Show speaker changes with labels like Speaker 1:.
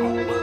Speaker 1: Música